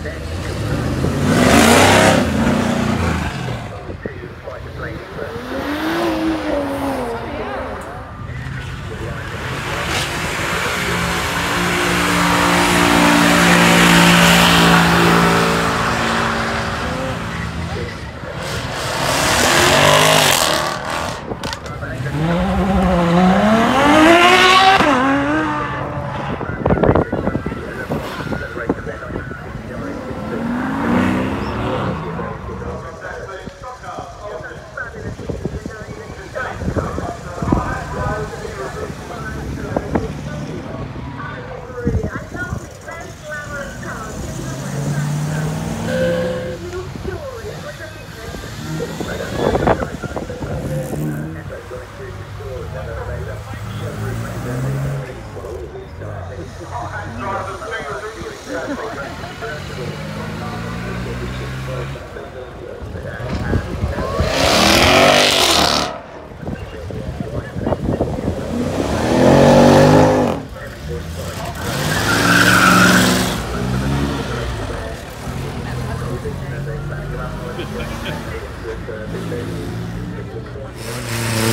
Okay. Good.